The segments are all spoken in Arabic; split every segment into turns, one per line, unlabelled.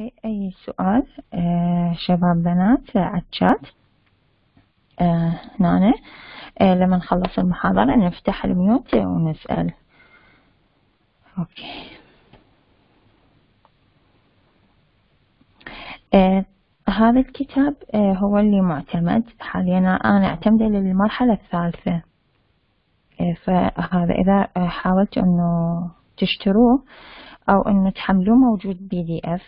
okay أي سؤال آه شباب بنات على الشات. آه هنا آه لما نخلص المحاضرة نفتح ال mute ونسأل. okay. آه هذا الكتاب آه هو اللي معتمد. حاليا أنا أعتمده للمرحلة الثالثة. آه فهذا إذا حاولت أنه تشتروه أو أنه تحملوه موجود PDF.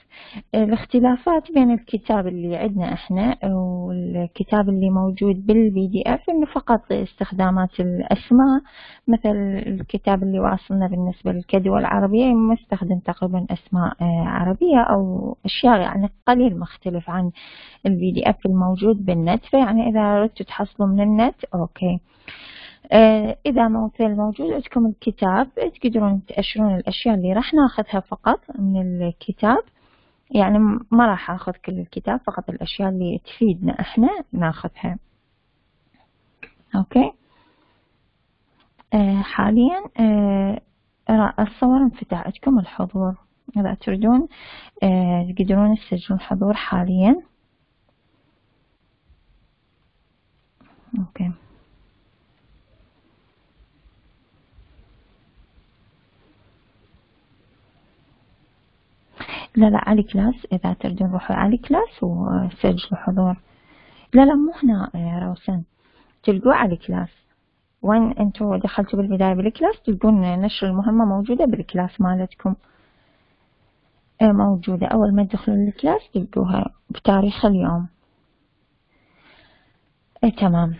الاختلافات بين الكتاب اللي عندنا إحنا والكتاب اللي موجود بال PDF إنه فقط استخدامات الأسماء مثل الكتاب اللي واصلنا بالنسبة للكدوة العربية مستخدم تقريبا أسماء عربية أو أشياء يعني قليل مختلف عن ال PDF الموجود بالنت. فيعني إذا اردتوا تحصلوا من النت okay. آه، إذا مثل موجود عندكم الكتاب. تقدرون تأشرون الأشياء اللي راح ناخذها فقط من الكتاب. يعني ما راح أخذ كل الكتاب فقط الأشياء اللي تفيدنا إحنا ناخذها. أوكي؟ آه حاليا آه الصور انفتح عندكم الحضور. إذا تريدون آه تقدرون تسجلون حضور حاليا. okay. لا لا على class إذا تريدون روحوا على class وسجلوا حضور. لا لا مو هنا روسن. تلقوا على class وين أنتوا دخلتوا بالبداية بال class؟ تلقون نشر المهمة موجودة بال class مالتكم. إيه، موجودة. أول ما تدخلون الكلاس تلقوها بتاريخ اليوم. اي تمام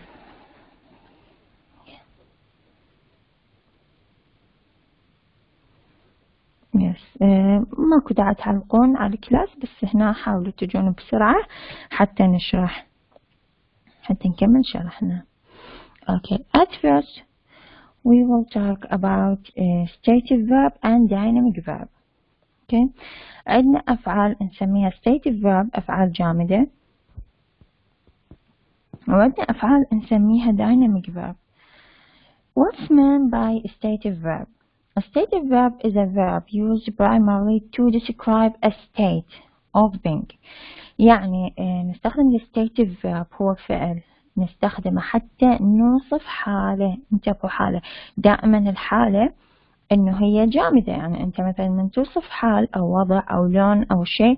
yes آه، ماكو داعي تعلقون على ال class بس هنا حاولوا تجون بسرعة حتى نشرح حتى نكمل شرحنا. Okay. At first we will talk about uh, stative verb and dynamic verb. Okay. عندنا أفعال نسميها stative verb أفعال جامدة. وعندنا أفعال نسميها dynamic verb. What's meant by stative verb? A stative verb is a verb used primarily to describe a state of being. يعني نستخدم stative verb هو فعل. نستخدمه حتى نوصف حالة انتبهوا حالة. دائما الحالة إنه هي جامدة. يعني أنت مثلا من توصف حال أو وضع أو لون أو شيء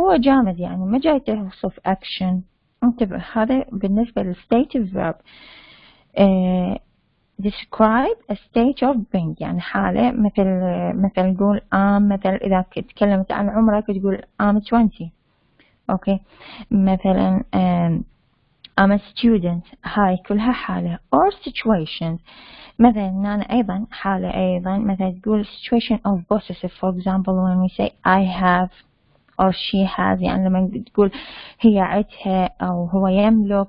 هو جامد. يعني ما جاي توصف اكشن انتبه هذا بالنسبة لل stative verb. Describe a state of being. يعني حالة مثل مثل نقول I'm مثل إذا تكلمت عن عمرك تقول I'm 20 okay؟ مثلا um, I'm a student. هاي كلها حالة. Or situations. مثلا أنا أيضا حالة أيضا مثلا تقول situation of possessive. For example when we say I have or she has. يعني لما تقول هي عدها أو هو يملك.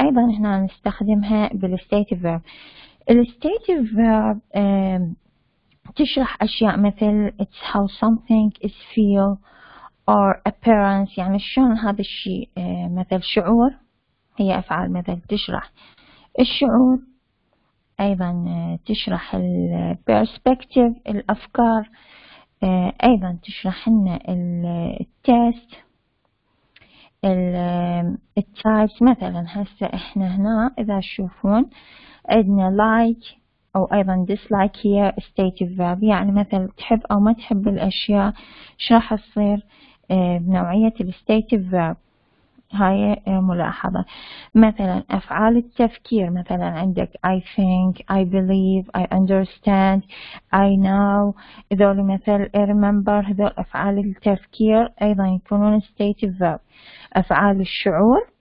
أيضا هنا نستخدمها بالstative verb. الستيتيف verb تشرح أشياء مثل it's how something is feel or appearance يعني شلون هذا الشيء مثل شعور هي أفعال مثل تشرح الشعور أيضا تشرح ال perspective الأفكار أيضا تشرح لنا ال test ال types مثلا هسه إحنا هنا إذا تشوفون عندنا like أو أيضا dislike هي stative verb يعني مثلا تحب أو ما تحب الأشياء شو راح تصير آه، بنوعية stative verb هاي آه، ملاحظة. مثلا أفعال التفكير. مثلا عندك I think I believe I understand I know. هذول مثل I remember هذول أفعال التفكير أيضا يكونون stative verb أفعال الشعور.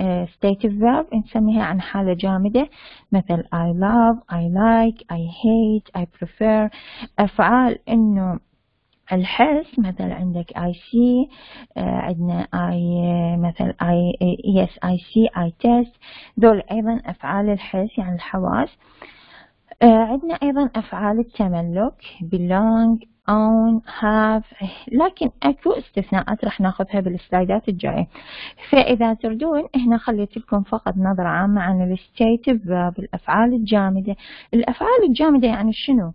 Stative verb نسميها عن حالة جامدة مثل I love, I like, I hate, I prefer. أفعال إنه الحس مثل عندك I see عندنا I مثل I yes I see I test. دول أيضا أفعال الحس يعني الحواس. عندنا أيضا أفعال التملك belong own have لكن أكو استثناءات راح ناخذها بال slideات الجاية. فإذا تردون هنا خليت لكم فقط نظرة عامة عن ال stative verb الأفعال الجامدة. الأفعال الجامدة يعني شنو؟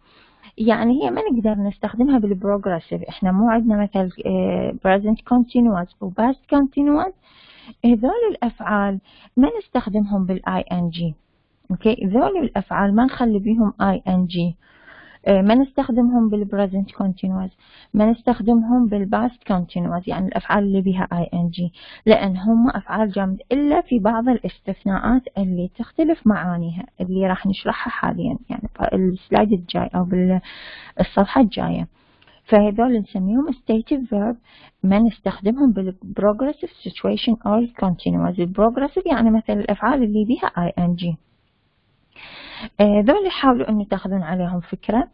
يعني هي ما نقدر نستخدمها بال progressive إحنا مو عندنا مثل present continuous و past continuous. هذول الأفعال ما نستخدمهم بال ing okay؟ ذول الأفعال ما نخلي بيهم ing ما نستخدمهم بال present continuous ما نستخدمهم بال past continuous يعني الأفعال اللي بها ing لأن هم أفعال جامد إلا في بعض الاستثناءات اللي تختلف معانيها اللي راح نشرحها حاليا يعني ال slide الجاي أو بالصفحة الجاية. فهذول نسميهم stative verb ما نستخدمهم بال progressive situation or continuous. ال progressive يعني مثل الأفعال اللي بها ing. آه، ذول حاولوا إنه تاخذون عليهم فكرة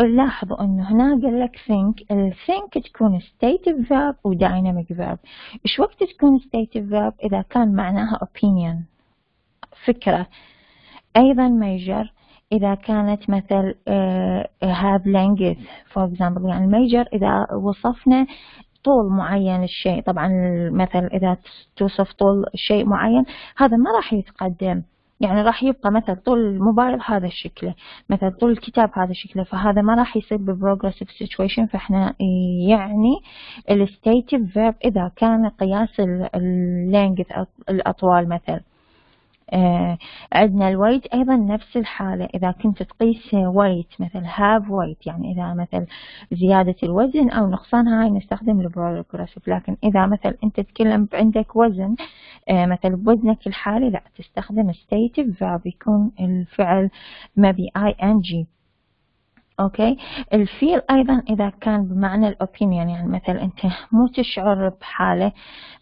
لاحظوا إنه هنا قال لك think ال think تكون stative verb و dynamic verb. إيش وقت تكون stative verb إذا كان معناها opinion فكرة. أيضا measure إذا كانت مثل uh, have length for example يعني measure إذا وصفنا طول معين الشيء. طبعا مثل إذا توصف طول شيء معين هذا ما راح يتقدم. يعني راح يبقى مثلا طول الموبايل هذا شكله مثلا طول الكتاب هذا شكله فهذا ما راح يصير ب progressive situation فإحنا يعني ال stative verb إذا كان قياس ال length الأطوال مثلا. عندنا ال weight أيضا نفس الحالة. إذا كنت تقيس weight مثل have weight يعني إذا مثل زيادة الوزن أو نقصان هاي نستخدم ال progressive لكن إذا مثل أنت تتكلم عندك وزن آه مثل بوزنك الحالي لا تستخدم stative verb يكون الفعل مو بي ing okay؟ ال feel أيضا إذا كان بمعنى ال opinion يعني مثل أنت مو تشعر بحالة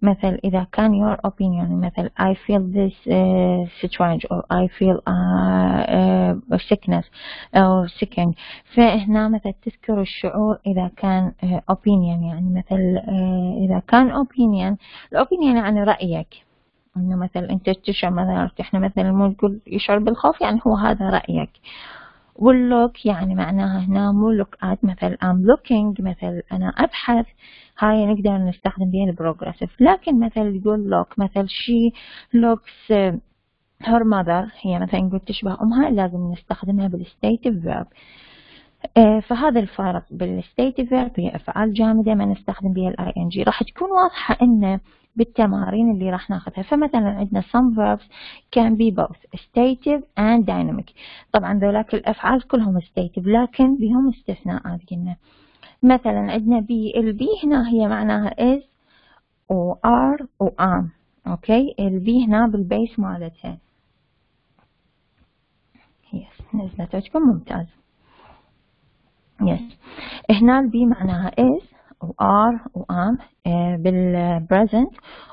مثل إذا كان your opinion مثل I feel this uh, strange or I feel uh, uh, sickness sickening. فهنا مثل تذكر الشعور إذا كان uh, opinion يعني مثل uh, إذا كان opinion ال opinion يعني رأيك. إنه مثل أنت تشعر مثلا إحنا مثلا مو نقول يشعر بالخوف يعني هو هذا رأيك. وال look يعني معناها هنا مو look at مثل I'm looking مثل أنا أبحث. هاي نقدر نستخدم بها ال progressive. لكن مثل يقول look مثل she looks her mother. هي مثلا نقول تشبه أمها لازم نستخدمها بال stative verb آه، فهذا الفرق بال stative verb هي أفعال جامدة ما نستخدم بها ing راح تكون واضحة أن بالتمارين اللي راح ناخذها. فمثلا عندنا some verbs can be both stative and dynamic. طبعا ذولاك الأفعال كلهم stative لكن بهم استثناءات قلنا مثلا عندنا be ال be هنا هي معناها is و are و am. okay؟ ال be هنا بال base مالتها. yes نزلت عندكم ممتاز. yes هنا ال be معناها is و are و am آه، بال present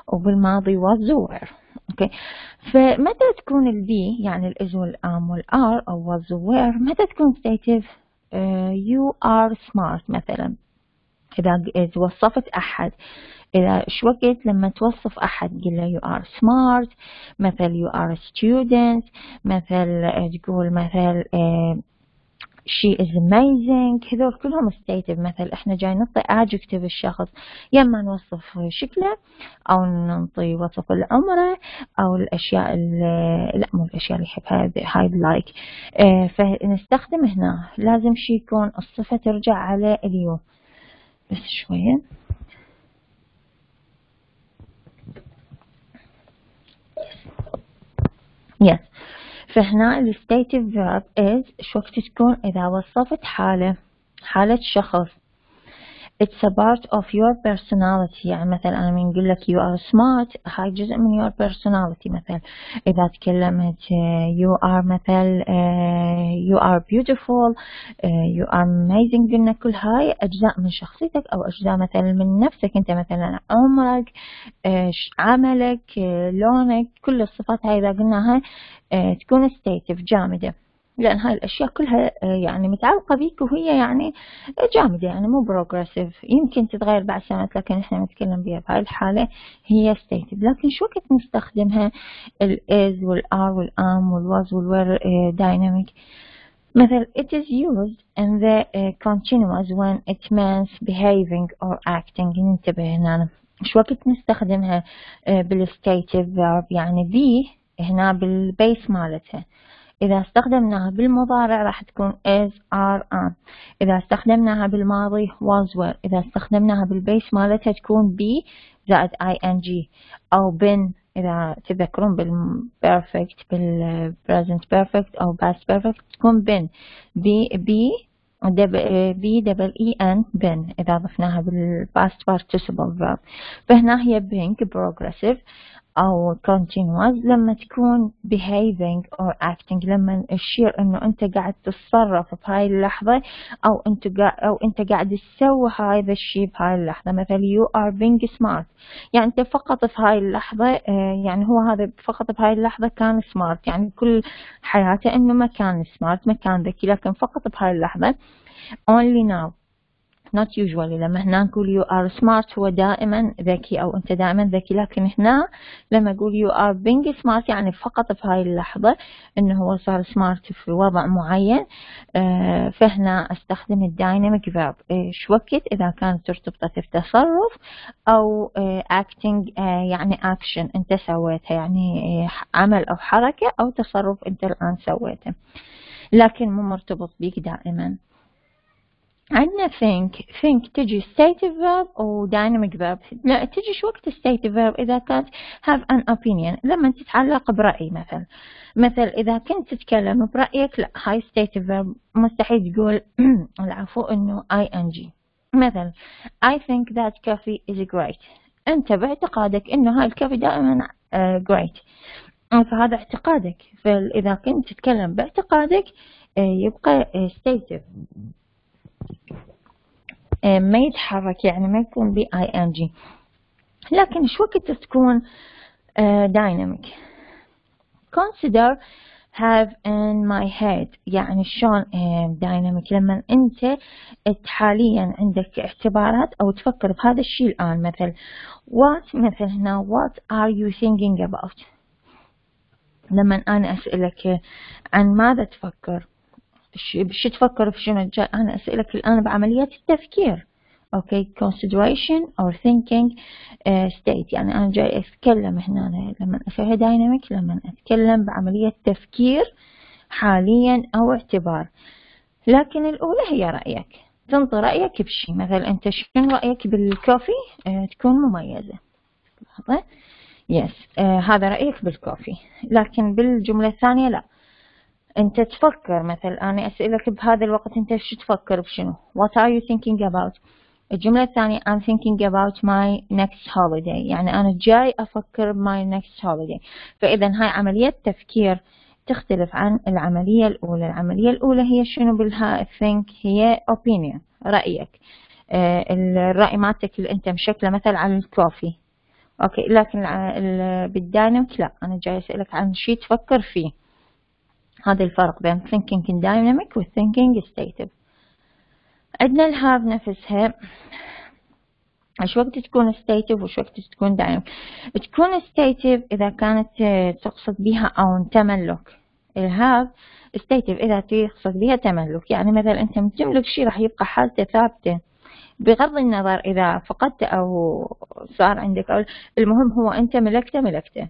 وبالماضي were okay؟ فمتى تكون ال be يعني ال is وال am وال are أو were متى تكون uh, you are smart مثلا. إذا وصفت أحد. إذا شو وقت؟ لما توصف أحد قل له you are smart. مثل are a student. مثل تقول مثل uh, she is amazing. هذول كلهم stative مثل إحنا جاي نعطي adjective الشخص. يا اما نوصف شكله أو نعطي وصف العمره أو الأشياء اللي لا مو الأشياء اللي يحبها هاي like آه فنستخدم هنا. لازم شي يكون الصفة ترجع على ال you بس شوية yes. فهنا الستيتيف verb is شو تكون إذا وصفت حالة حالة شخص. It's a part of your personality. يعني مثلا أنا من أقول لك you are smart هاي جزء من your personality مثلا. إذا تكلمت you are مثل you are beautiful you are amazing قلنا كل هاي أجزاء من شخصيتك أو أجزاء مثلا من نفسك. أنت مثلا عمرك عملك لونك كل الصفات هاي إذا قلناها تكون stative جامدة. لأن هاي الأشياء كلها آه، يعني متعلقة بيك وهي يعني جامدة يعني مو progressive يمكن تتغير بعد سنوات لكن إحنا نتكلم بها بهاي الحالة هي stative لكن شو وقت نستخدمها الإز والآر والآم والواز والوير دايناميك مثل it is used in the uh, continuous when it means behaving or acting. ننتبه هنا. شو وقت نستخدمها بال stative verb يعني be هنا بال base مالتها. إذا استخدمناها بالمضارع راح تكون is are am إذا استخدمناها بالماضي was were. إذا استخدمناها بال base مالتها تكون be زائد ing أو been. إذا تذكرون بال perfect بال present perfect أو past perfect تكون been. Be be b double e n been إذا ضفناها بال past participle verb. فهنا هي being progressive. أو continuous لما تكون behaving or acting لما يشير إنه أنت قاعد تتصرف بهاي اللحظة أنت قاعد أو أنت قاعد تسوي هذا الشيء بهاي اللحظة. مثلا you are being smart. يعني أنت فقط في هاي اللحظة آه، يعني هو هذا فقط بهاي اللحظة كان smart. يعني كل حياته إنه ما كان smart ما كان ذكي لكن فقط بهاي اللحظة. Only now. Not usually. لما هنا نقول you are smart هو دائما ذكي أو أنت دائما ذكي لكن هنا لما أقول you are being smart يعني فقط في هاي اللحظة إنه هو صار smart في وضع معين. آه، فهنا أستخدم الدايناميك verb. إيش وقت؟ إذا كانت ترتبط في تصرف أو آه، acting آه، يعني action. أنت سويتها يعني عمل أو حركة أو تصرف أنت الآن سويته. لكن مو مرتبط بيك دائما. عندنا think. Think تجي stative verb و dynamic verb. لا تجي شو وقت stative verb إذا كانت have an opinion. لما تتعلق برأي مثلا. مثل إذا كنت تتكلم برأيك لا هاي stative verb مستحيل تقول العفو إنه ing. مثلا I think that coffee is great. أنت باعتقادك إنه هاي ال coffee دائما uh, great. فهذا اعتقادك. فإذا كنت تتكلم باعتقادك uh, يبقى uh, stative آه، ما يتحرك يعني ما يكون بي ing. لكن شو وقت تكون dynamic consider have in my head. يعني شلون dynamic لما أنت حاليا عندك اعتبارات أو تفكر بهذا الشيء الآن مثل what مثل هنا what are you thinking about لما أنا أسألك عن ماذا تفكر؟ شو تفكر في شنو جاي أنا أسألك الآن بعمليات التفكير. okay؟ consideration or thinking uh, state. يعني أنا جاي أتكلم هنا لما أسويها dynamic لما أتكلم بعملية تفكير حاليا أو اعتبار. لكن الأولى هي رأيك. تنطي رأيك بشيء مثلا أنت شنو رأيك بالكوفي؟ uh, تكون مميزة. يس yes. uh, هذا رأيك بالكوفي. لكن بالجملة الثانية لا. أنت تفكر مثلا أنا أسألك بهذا الوقت أنت شو تفكر بشنو؟ What are you thinking about? الجملة الثانية I'm thinking about my next holiday. يعني أنا جاي أفكر my next holiday. فإذا هاي عملية تفكير تختلف عن العملية الأولى. العملية الأولى هي شنو بالها؟ Think هي opinion رأيك. آه، الرأي مالتك اللي أنت مشكلة مثلا على ال coffee. okay لكن بال dynamic لا. أنا جاي أسألك عن شيء تفكر فيه. هذا الفرق بين thinking dynamic thinking stative. عندنا ال have نفسها. إيش وقت تكون stative وش وقت تكون dynamic تكون stative إذا كانت تقصد بها أو تملك. الهاف stative إذا تقصد بها تملك. يعني مثلا أنت تملك شيء راح يبقى حالته ثابتة. بغض النظر إذا فقدته أو صار عندك أو المهم هو أنت ملكته ملكته.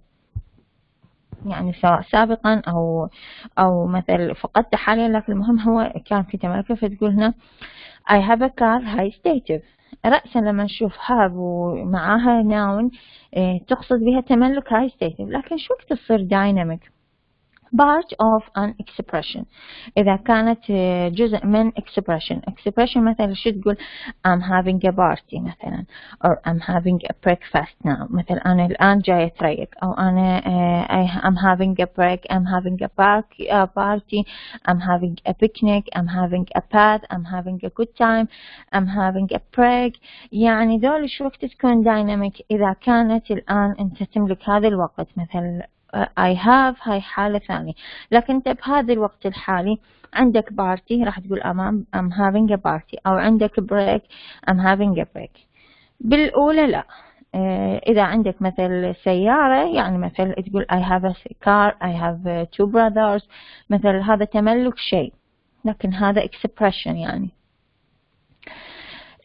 يعني سواء سابقا أو أو مثل فقدت حاليا لكن المهم هو كان في تملكه فتقول هنا I have a car high stative رأسا لما نشوف have ومعاها noun إيه، تقصد بها تملك high stative لكن شو وقت تصير dynamic part of an expression إذا كانت جزء من expression expression مثلا شو تقول I'm having a party مثلا or I'm having a breakfast now مثلا أنا الآن جاي أتريق أو أنا uh, I'm having a break I'm having a park, a party I'm having a picnic I'm having a bath I'm having a good time I'm having a break يعني دول شو وقت تكون dynamic إذا كانت الآن أنت تملك هذا الوقت مثلا I have هاي حالة ثانية. لكن أنت بهذا الوقت الحالي عندك بارتي راح تقول أمام I'm having a party أو عندك break I'm having a break. بالأولى لا. آه، إذا عندك مثل سيارة يعني مثل تقول I have a car I have two brothers مثل هذا تملك شيء. لكن هذا expression يعني.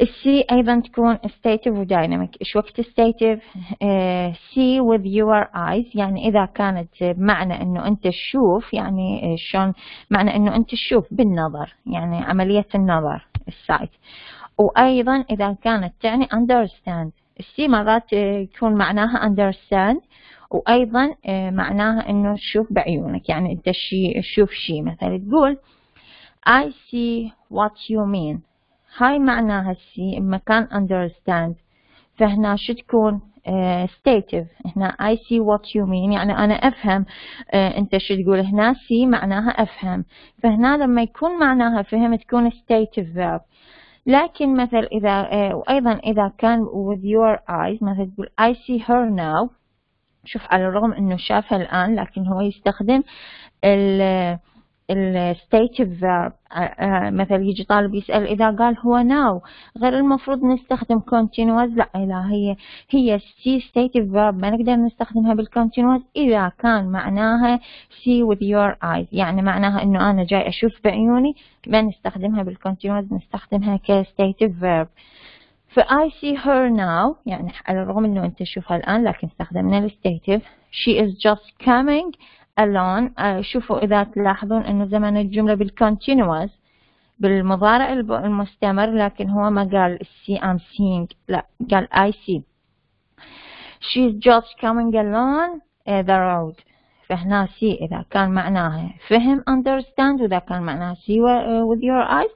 ال see أيضا تكون stative و dynamic إيش وقت stative see with your eyes. يعني إذا كانت بمعنى إنه أنت تشوف يعني شلون معنى إنه أنت تشوف؟ بالنظر يعني عملية النظر ال sight. وأيضا إذا كانت تعني understand. السي مرات يكون معناها understand. وأيضا معناها إنه تشوف بعيونك. يعني أنت شي تشوف شيء مثلا تقول I see what you mean. هاي معناها السي مكان understand. فهنا شو تكون uh, stative. هنا I see what you mean. يعني أنا أفهم uh, أنت شو تقول. هنا see معناها أفهم. فهنا لما يكون معناها فهم تكون stative verb. لكن مثل إذا uh, وأيضا إذا كان with your eyes مثل تقول I see her now. شوف على الرغم أنه شافها الآن لكن هو يستخدم ال ال stative verb مثلا يجي طالب يسأل إذا قال هو now غير المفروض نستخدم continuous لا لا هي هي see stative verb ما نقدر نستخدمها بال continuous إذا كان معناها see with your eyes يعني معناها إنه أنا جاي أشوف بعيوني ما نستخدمها بال continuous نستخدمها ك stative verb ف I see her now يعني على الرغم إنه أنت تشوفها الآن لكن استخدمنا ال stative she is just coming along آه، شوفوا إذا تلاحظون أنه زمن الجملة بال continuous بالمضارع المستمر لكن هو ما قال see I'm seeing لا قال I see. She's just along uh, the road. فهنا see إذا كان معناها فهم understand وإذا كان معناها see with your eyes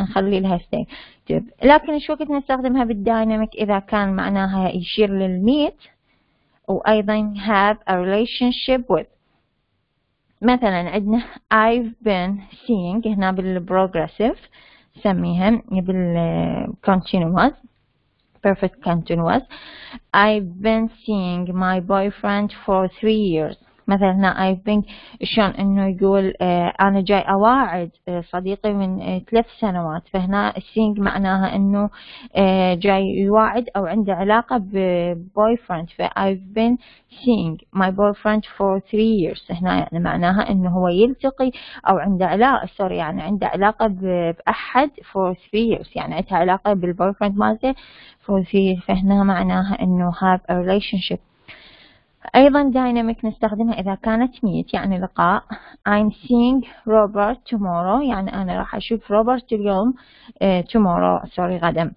نخلي لها stative. لكن شو وقت نستخدمها بال dynamic؟ إذا كان معناها يشير لل meet وأيضا have a relationship with. مثلا عندنا I've been seeing هنا بال progressive نسميها بال continuous perfect continuous I've been seeing my boyfriend for three years مثلا هنا I've been شلون إنه يقول آه أنا جاي أواعد آه صديقي من آه ثلاث سنوات. فهنا seeing معناها إنه جاي يواعد أو عنده علاقة ب boyfriend ف I've been seeing my boyfriend for three years. هنا يعني معناها إنه هو يلتقي أو عنده علاقة sorry يعني عنده علاقة بأحد for three years. يعني عندها علاقة بال boyfriend مالته فهنا معناها إنه have a relationship أيضا dynamic نستخدمها إذا كانت meet يعني لقاء. I'm seeing Robert tomorrow يعني أنا راح أشوف روبرت اليوم uh, tomorrow sorry غدا.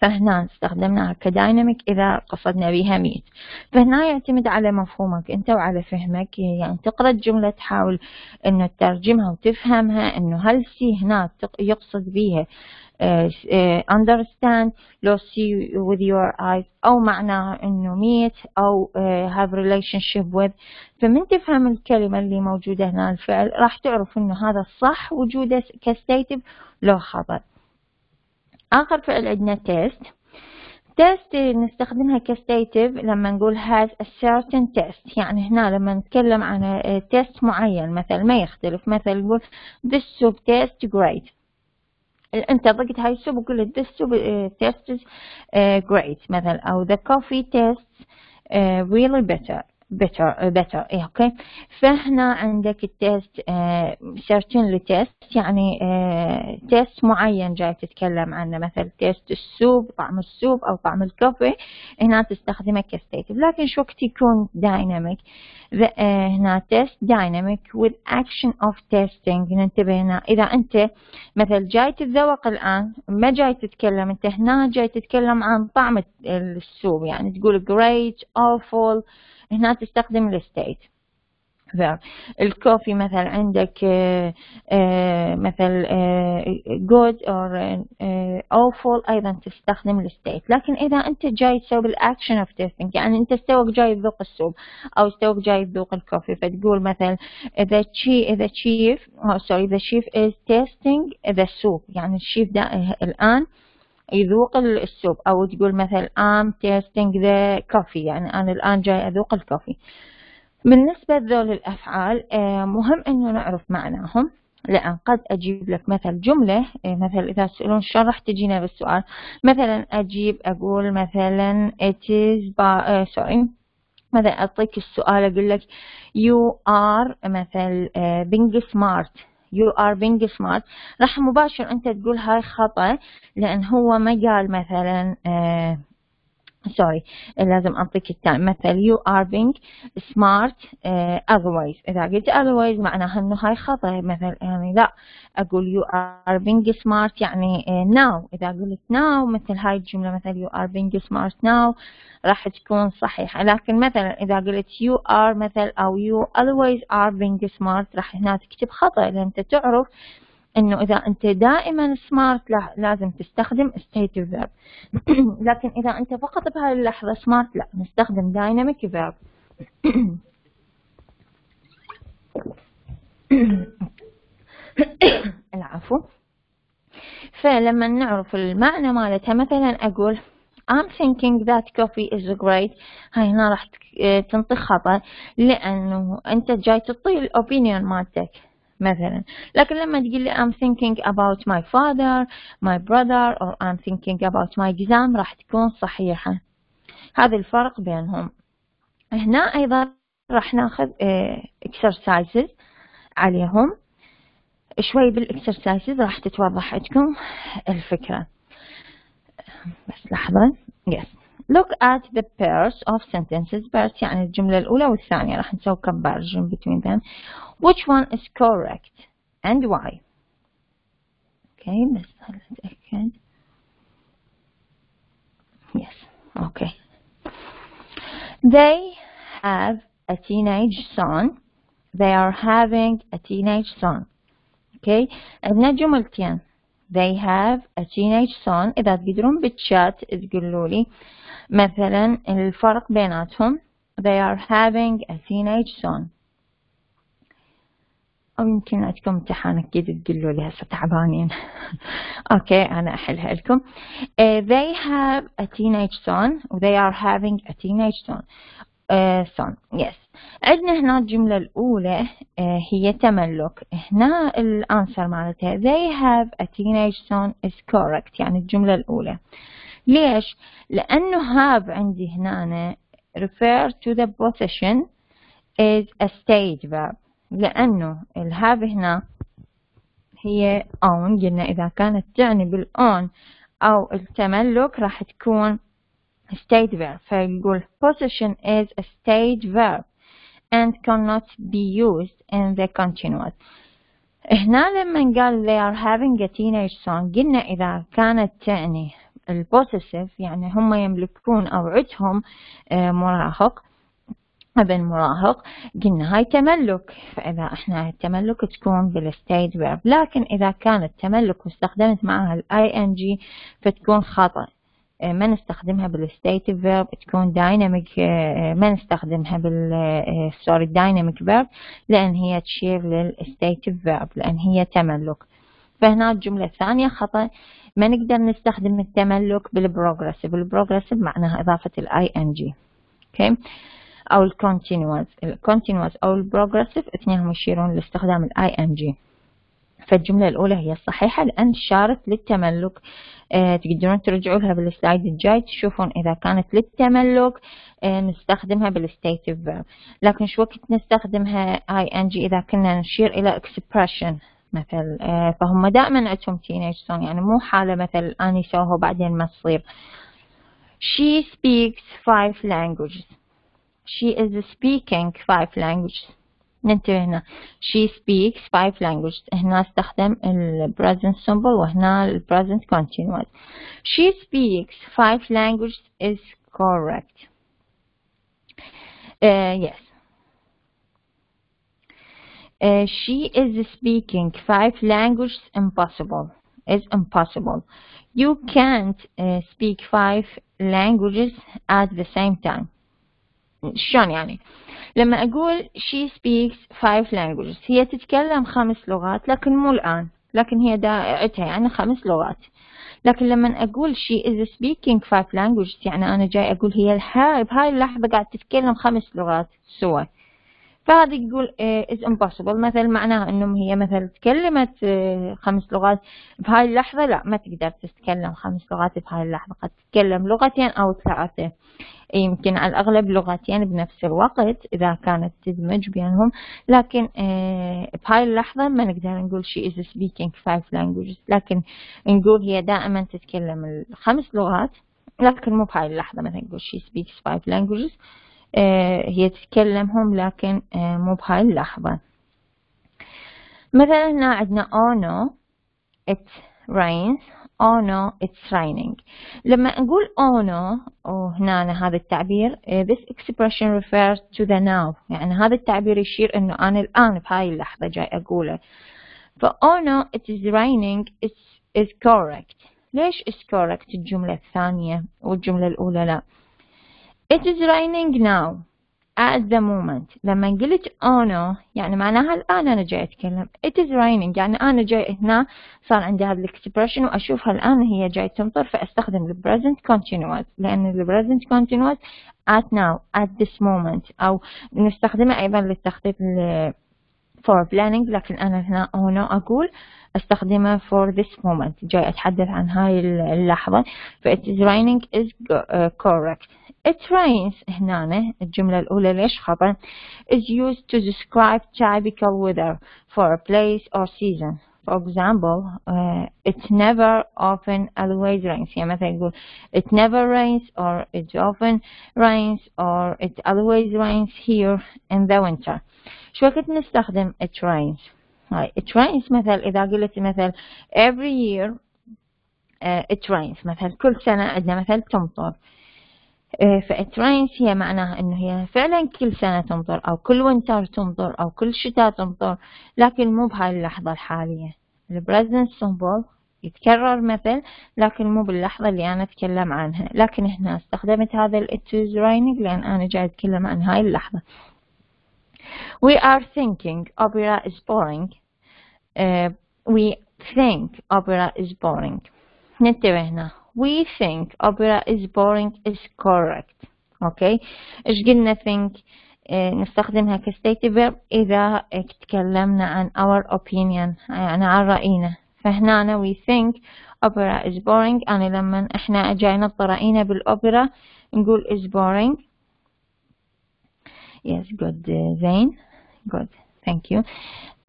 فهنا استخدمناها ك dynamic إذا قصدنا بها meet. فهنا يعتمد على مفهومك أنت وعلى فهمك. يعني تقرأ الجملة تحاول أنه تترجمها وتفهمها أنه هل see هنا يقصد بها understand لو see with your eyes أو معناها إنه meet أو uh, have relationship with. فمن تفهم الكلمة اللي موجودة هنا الفعل راح تعرف إنه هذا صح وجوده ك stative لو خطأ آخر فعل عندنا taste. taste نستخدمها ك stative لما نقول has a certain taste. يعني هنا لما نتكلم عن taste معين مثلا ما يختلف مثلا نقول this soup tastes great. انت ضقت هاي ال soup وقلت this soup tastes great مثلا أو the coffee tastes really better better better إيه okay فهنا عندك ال taste certain taste يعني taste معين جاي تتكلم عنه مثل taste ال soup طعم ال soup أو طعم ال coffee هنا تستخدمه ك stative لكن شو وقت يكون dynamic هنا taste dynamic with action of tasting. ننتبه هنا. إذا أنت مثل جاي تتذوق الآن ما جاي تتكلم أنت هنا جاي تتكلم عن طعم ال soup. يعني تقول great awful هنا تستخدم ال state ال coffee مثلا عندك uh, uh, مثل uh, good or awful أيضا تستخدم ال state لكن إذا أنت جاي تسوي ال action of tasting يعني أنت استوك جاي تذوق ال soup أو استوك جاي تذوق الكوفي فتقول مثلا the chief the chief oh sorry the chief is testing the soup. يعني الشيف ده الآن يذوق السوب. أو تقول مثلا I'm tasting the coffee يعني أنا الآن جاي أذوق الكوفي. بالنسبة لذول الأفعال مهم إنه نعرف معناهم. لأن قد أجيب لك مثل جملة مثلا إذا تسألون راح تجينا بالسؤال. مثلا أجيب أقول مثلا it is by uh, sorry. مثلا أعطيك السؤال أقول لك you are مثل uh, being smart. You are being smart. راح مباشر أنت تقول هاي خطأ لأن هو ما قال مثلا آه سوري لازم أعطيك مثل are being smart uh, otherwise. إذا قلت otherwise معناها إنه هاي خطأ. مثل يعني لا. أقول you are being smart يعني uh, now. إذا قلت now مثل هاي الجملة مثل you are being smart now راح تكون صحيحة. لكن مثلا إذا قلت you are مثل أو you always are being smart راح هنا تكتب خطأ. لأن أنت تعرف إنه إذا أنت دائما smart لازم تستخدم stative verb لكن إذا أنت فقط بهاي اللحظة smart لا نستخدم dynamic verb العفو. فلما نعرف المعنى مالتها مثلا أقول I'm thinking that coffee is great. هاي هنا راح تنطي خطأ لأنه أنت جاي تعطي الأوبينيون مالتك. مثلا. لكن لما تقول لي I'm thinking about my father my brother or I'm thinking about my exam راح تكون صحيحة. هذا الفرق بينهم. هنا أيضا راح ناخذ exercises عليهم. شوي بالاكسرسايزز راح تتوضح عندكم الفكرة. بس لحظة. Yes. look at the pairs of sentences pairs يعني الجملة الأولى والثانية راح نسوي comparison between them which one is correct and why okay بس نتأكد yes okay they have a teenage son they are having a teenage son okay عندنا جملتين they have a teenage son إذا تقدرون بالشات تقولوا لي مثلا الفرق بيناتهم. They are having a teenage son. أو يمكن عندكم امتحان أكيد تقولوا لي هسه تعبانين. أوكي أنا أحلها لكم. Uh, they have a teenage son. They are having a teenage son. Uh, son. Yes. عندنا هنا الجملة الأولى. Uh, هي تملك. هنا الأنسر مالتها. They have a teenage son is correct. يعني الجملة الأولى. ليش؟ لأنه have عندي هنا refer to the possession is a stage verb لأنه الهاف هنا هي own قلنا إذا كانت تعني بالأون أو التملك راح تكون state verb فيقول possession is a state verb and cannot be used in the continuous هنا لما قال they are having a teenage son قلنا إذا كانت تعني ال possessive يعني هم يملكون أو عندهم آه، مراهق. ابن مراهق قلنا هاي تملك فإذا إحنا التملك تكون بال state verb لكن إذا كانت تملك واستخدمت معها ال ing فتكون خطأ. آه، ما نستخدمها بال state verb تكون dynamic آه، ما نستخدمها بال sorry dynamic verb لأن هي تشير لل state verb لأن هي تملك. فهنا الجملة الثانية خطأ. ما نقدر نستخدم التملك بال progressive ال progressive معناها إضافة ال ing okay أو ال continuous ال continuous أو ال progressive اثنينهم يشيرون لاستخدام ال ing فالجملة الأولى هي الصحيحة لأن شارت للتملك. آه تقدرون ترجعوا لها بال slide الجاي تشوفون إذا كانت للتملك آه نستخدمها بال stative verb لكن شو وقت نستخدمها ing إذا كنا نشير إلى expression. مثل آه، فهم دائما عندهم teenage son يعني مو حالة مثل أنا سوها بعدين ما تصير she speaks five languages she is speaking five languages ننتبه هنا she speaks five languages هنا استخدم ال present simple وهنا ال present continuous she speaks five languages is correct uh, yes uh, she is speaking five languages impossible is impossible you can't uh, speak five languages at the same time شلون يعني لما أقول she speaks five languages هي تتكلم خمس لغات لكن مو الآن لكن هي دائعتها يعني خمس لغات لكن لما أقول she is speaking five languages يعني أنا جاي أقول هي بهاي اللحظة قاعد تتكلم خمس لغات سوا فهذا يقول uh, is impossible. مثل معناها انه هي مثل تكلمت uh, خمس لغات. بهاي اللحظة لا ما تقدر تتكلم خمس لغات بهاي اللحظة. قد تتكلم لغتين أو ثلاثة. يمكن على الأغلب لغتين بنفس الوقت إذا كانت تدمج بينهم. لكن آه، بهاي اللحظة ما نقدر نقول she is speaking five languages. لكن نقول هي دائما تتكلم الخمس لغات. لكن مو بهاي اللحظة مثلا نقول she speaks five languages. هي تتكلمهم لكن آه، مو بهاي اللحظة. مثلا هنا عندنا oh no it rains. oh no it's raining. لما نقول oh no وهنا هذا التعبير this expression refers to the now. يعني هذا التعبير يشير إنه أنا الآن بهاي اللحظة جاي أقوله. ف oh no it is raining. Is, is correct. ليش is correct الجملة الثانية والجملة الأولى؟ لا. It is raining now at the moment لما قلت no يعني معناها الآن أنا جاي أتكلم. it is raining يعني أنا جاي هنا صار عندي هذا الاكسبريشن وأشوفها الآن هي جاي تمطر فأستخدم ال present continuous. لأن ال present continuous at now at this moment. أو نستخدمه أيضا للتخطيط for planning لكن أنا هنا oh no أقول استخدمه for this moment جاي أتحدث عن هاي اللحظة ف it is raining is uh, correct it rains هنا الجملة الأولى ليش خبر is used to describe typical weather for a place or season For example uh, it never often always rains يعني مثلا يقول it never rains or it often rains or it always rains here in the winter شو وقت نستخدم it rains هاي it rains مثل إذا قلت مثل every year uh, it rains مثل كل سنة عندنا مثل تمطر uh, ف it rains هي معناها إنه هي فعلا كل سنة تمطر أو كل winter تمطر أو كل شتاء تمطر لكن مو بهاي اللحظة الحالية ال present simple يتكرر مثل لكن مو باللحظة اللي أنا أتكلم عنها لكن هنا استخدمت هذا it is raining لأن أنا جاي أتكلم عن هاي اللحظة We are thinking opera is boring. Uh, we think opera is boring. ننتبه هنا. We think opera is boring is correct. Okay. إيش قلنا think uh, نستخدمها كستيتيف verb إذا تكلمنا عن our opinion يعني عن رأينا. فهنا we think opera is boring أنا لما إحنا جاي نطر رأينا بالأوبرا نقول is boring Yes, good, uh, Zain. Good, thank you.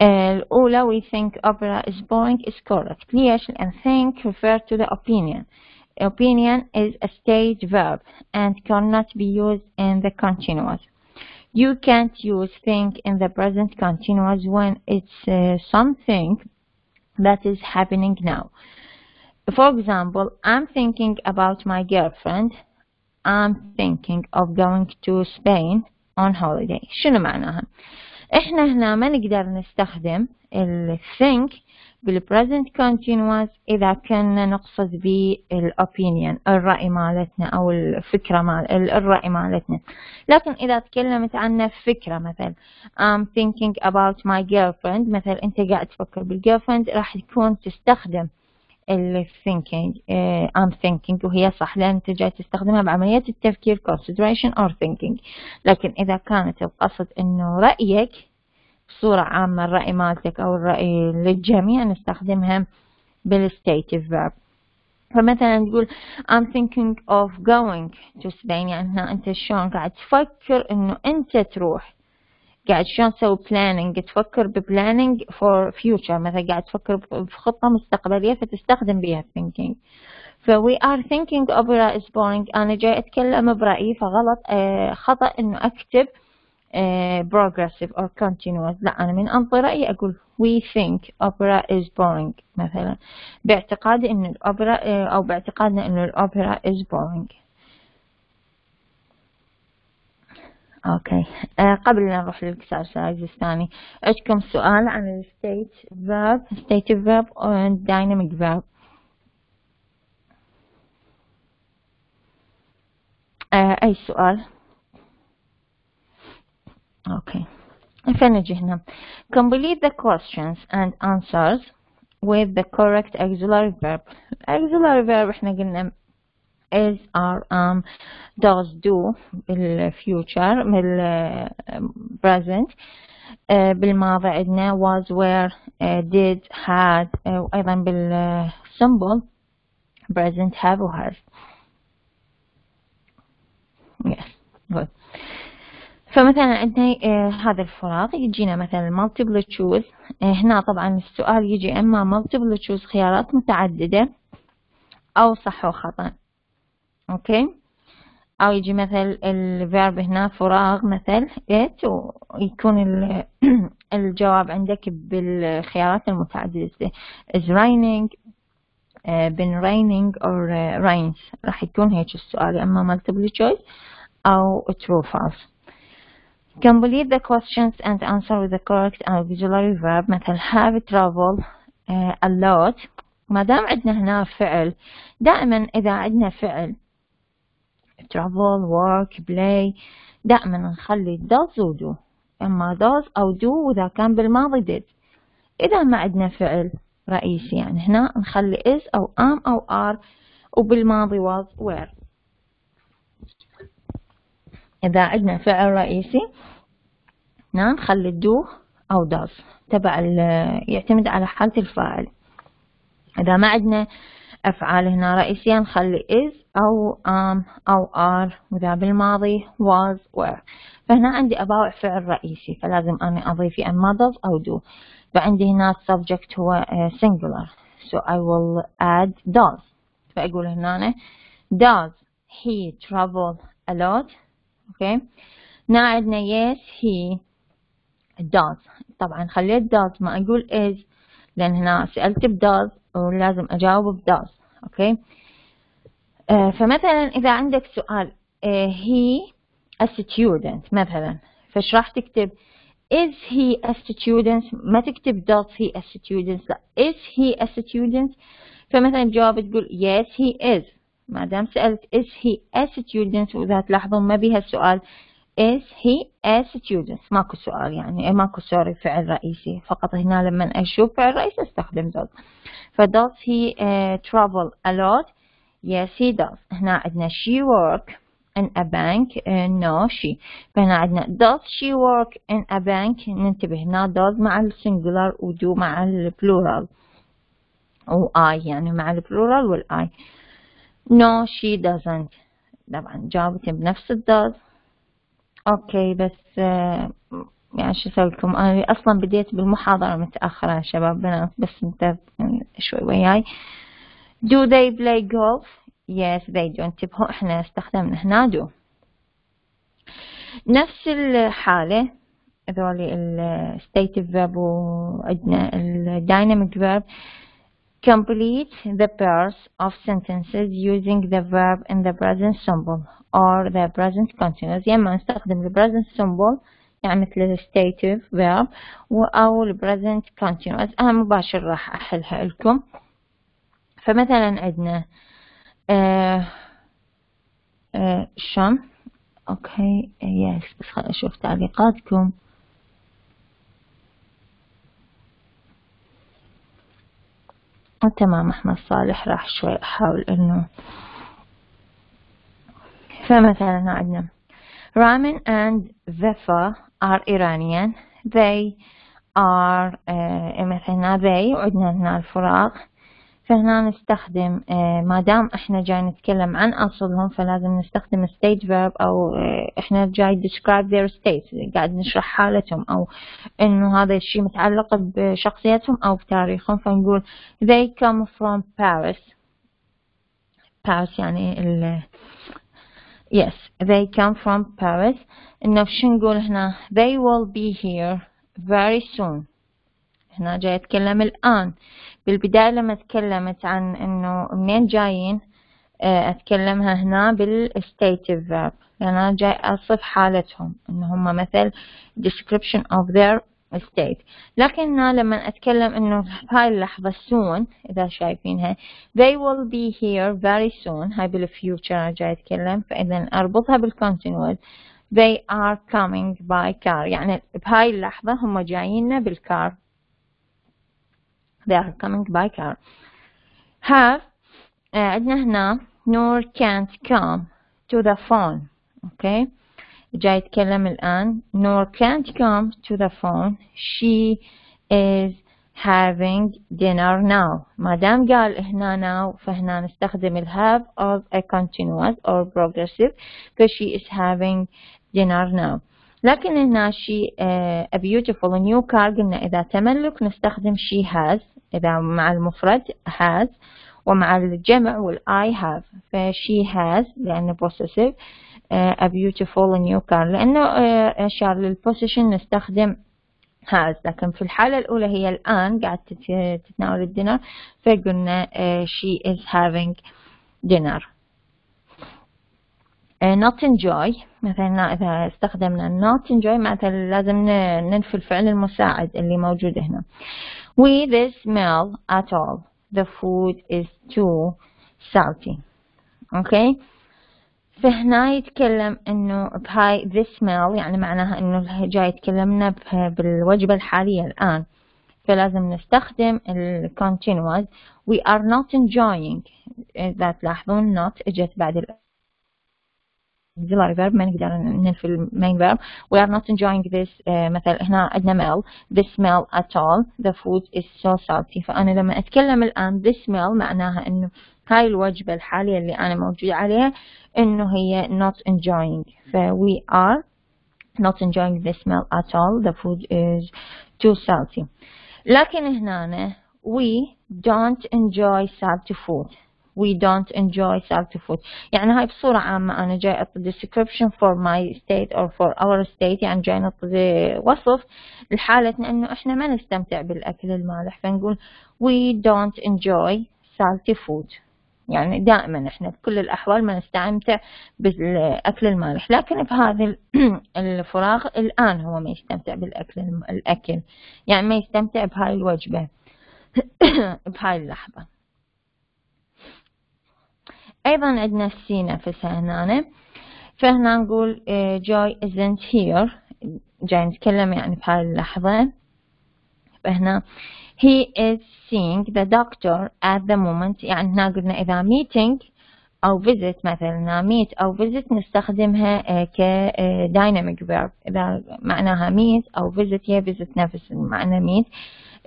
الأولى we think opera is boring is correct. ليش؟ لأن think refer to the opinion. Opinion is a stage verb and cannot be used in the continuous. You can't use think in the present continuous when it's uh, something that is happening now. For example, I'm thinking about my girlfriend. I'm thinking of going to Spain on holiday شنو معناها احنا هنا ما نقدر نستخدم ال think بال present continuous إذا كنا نقصد بالopinion الرأي مالتنا أو الفكرة مال الرأي مالتنا. لكن إذا تكلمت عنه فكرة مثلا I'm thinking about my girlfriend مثلا أنت قاعد تفكر بالgirlfriend راح تكون تستخدم ال thinking uh, I'm thinking وهي صح لأن أنت جاي تستخدمها بعملية التفكير consideration or thinking. لكن إذا كانت القصد إنه رأيك بصورة عامة الرأي مالتك أو الرأي للجميع نستخدمها بالstative verb. فمثلا تقول I'm thinking of going. to Spain يعني أنت شلون قاعد تفكر إنه أنت تروح. قاعد شلون تسوي planning تفكر ببلاننج for future. مثلا قاعد تفكر بخطة مستقبلية فتستخدم بها thinking. ف we are thinking opera is boring. أنا جاي أتكلم برأيي فغلط. آه خطأ إنه أكتب progressive or continuous. لا أنا من أنطي رأيي أقول we think opera is boring مثلا. باعتقادي إن الأوبرا آه أو باعتقادنا إن الأوبرا is boring. okay. آه قبل لا نروح لل exercise الثاني عندكم سؤال عن ال state verb stative verb وال dynamic verb أي سؤال؟ أوكي فنجي هنا complete the questions and answers with the correct auxiliary verb auxiliary verb احنا قلنا is are am does do بالfuture بالpresent بالماضي عندنا was were did had وأيضا بالsymbol present have و has good فمثلا عندنا آه هذا الفراغ يجينا مثلا multiple choose. آه هنا طبعا السؤال يجي أما multiple choose خيارات متعددة أو صح وخطأ. okay؟ أو يجي مثل ال verb هنا فراغ مثل it ويكون الجواب عندك بالخيارات المتعددة. Is raining uh, been raining or uh, rains. راح يكون هيك السؤال أما multiple choice أو true false. Complete the questions and answer with the correct auxiliary verb مثل have travel uh, a lot ما دام عندنا هنا فعل دائما إذا عندنا فعل travel work play دائما نخلي does و do إما does أو do وإذا كان بالماضي did إذا ما عندنا فعل رئيسي يعني هنا نخلي is أو am أو are وبالماضي was were إذا عندنا فعل رئيسي هنا نخلي do أو does تبع يعتمد على حالة الفاعل. إذا ما عندنا أفعال هنا رئيسية نخلي is أو am أو are وإذا بالماضي was were. فهنا عندي أباوع فعل رئيسي فلازم أنا أضيف يا إما does أو do فعندي هنا subject هو singular. So I will add does. فأقول هنا does. He travel a lot. Okay هنا عندنا yes he does طبعا خليت does ما أقول is لأن هنا سألت ب does ولازم أجاوب ب does okay؟ آه فمثلا إذا عندك سؤال آه he a student مثلا فش راح تكتب is he a student ما تكتب does he a student لا is he a student فمثلا الجواب تقول yes he is. ما دام سألت is he a student وإذا تلاحظون ما بها السؤال. Is he a student ماكو سؤال يعني ماكو سوري فعل رئيسي فقط هنا لما أشوف فعل رئيسي أستخدم does ف he uh, travel a lot yes he does. هنا عندنا she work in a bank uh, no she. فهنا عندنا does she work in a bank ننتبه هنا does مع ال singular و do مع ال plural و I يعني مع ال plural وال I no she doesn't طبعا جاوبت بنفس ال does okay بس يعني شو أسوي لكم أنا أصلا بديت بالمحاضرة متأخرة شباب. بنات بس انت شوي وياي do they play golf? Yes they do. انتبهوا إحنا استخدمنا هنا do. نفس الحالة هذولي ال stative verb وعندنا ال dynamic verb. Complete the pairs of sentences using the verb in the present simple or the present continuous يا اما نستخدم ال present simple يعني مثل stative verb أو ال present continuous أنا مباشر راح أحلها لكم فمثلا عندنا آه آه شم okay yes بس خليني أشوف تعليقاتكم تمام أحمد صالح راح شوي أحاول إنه فمثلا عندنا. Ramin and Vefa are Iranian. They are uh, مثلا they وعندنا هنا الفراغ. فهنا نستخدم ما دام إحنا جاي نتكلم عن أصلهم فلازم نستخدم state verb أو إحنا جاي describe their state قاعد نشرح حالتهم أو إنه هذا الشيء متعلق بشخصيتهم أو بتاريخهم فنقول they come from Paris. Paris يعني ال yes they come from Paris. إنه شو نقول هنا؟ They will be here very soon. هنا جاي أتكلم الآن. بالبداية لما تكلمت عن إنه منين جايين أتكلمها هنا بالstative verb. لأن أنا جاي اصف حالتهم ان هم مثل description of their state. لكن لما أتكلم إنه هاي اللحظة soon إذا شايفينها they will be here very soon. هاي بالfuture أنا جاي أتكلم فاذا أربطها بالcontinuous. They are coming by car. يعني بهاي اللحظة هم جاييننا بالكار they are coming by car have عندنا هنا نور can't come to the phone okay جاي يتكلم الآن نور can't come to the phone she is having dinner now ما دام قال هنا now فهنا نستخدم ال have of a continuous or progressive ف she is having dinner now لكن هنا she uh, a beautiful new car قلنا إذا تملك نستخدم she has إذا مع المفرد has ومع الجمع وال I have. ف she has لأنه possessive. uh, a beautiful new car لأنه أشار للبوسيشن نستخدم has. لكن في الحالة الأولى هي الآن قاعد تتناول الدينر فقلنا uh, she is having dinner. not enjoy. مثلا إذا استخدمنا not enjoy مثلا لازم ننفي الفعل المساعد اللي موجود هنا. With the smell at all the food is too salty. Okay? فهنا يتكلم إنه بهاي this smell يعني معناها إنه جاي يتكلمنا بالوجبة الحالية الآن. فلازم نستخدم ال continuous. We are not enjoying إذا تلاحظون not اجت بعد ال auxiliary verb ما نقدر ننفي المين verb we are not enjoying this uh, مثلا هنا عندنا smell the smell at all the food is so salty فأنا لما أتكلم الآن this smell معناها إنه هاي الوجبة الحالية اللي أنا موجود عليها إنه هي not enjoying ف we are not enjoying the smell at all the food is too salty لكن هنا we don't enjoy salty food We don't enjoy salty food يعني هاي بصورة عامة. أنا جاي أعطي description for my state or for our state. يعني جاي نعطي وصف لحالتنا إنه إحنا ما نستمتع بالأكل المالح. فنقول we don't enjoy salty food. يعني دائما إحنا في كل الأحوال ما نستمتع بالأكل المالح. لكن في هذا الفراغ الآن هو ما يستمتع بالأكل الأكل. يعني ما يستمتع بهاي الوجبة. بهاي اللحظة. أيضا عندنا السي نفسها هنا فهنا نقول جوي isn't here. جاي نتكلم يعني بهاي اللحظة. فهنا he is seeing the doctor at the moment. يعني هنا قلنا إذا meeting أو visit مثلا meet أو visit نستخدمها ك dynamic verb. إذا معناها meet أو visit هي visit نفس المعنى meet.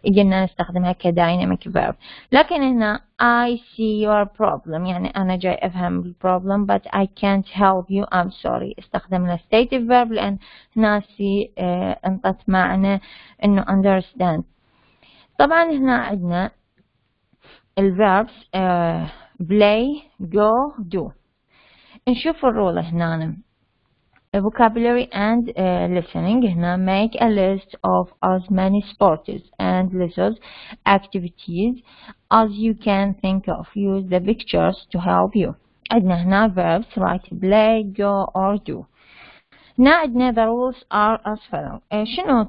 قلنا نستخدمها ك dynamic verb لكن هنا I see your problem. يعني أنا جاي أفهم البروبلم but I can't help you. I'm sorry. استخدمنا stative verb لأن هنا see أنطت معنى إنه understand. طبعا هنا عندنا الverbs uh, play go do. نشوف الرول هنا. vocabulary and uh, listening هنا make a list of as many sports and leisure activities as you can think of use the pictures to help you عندنا هنا verbs write play go or do هنا عندنا the rules are as follow شنو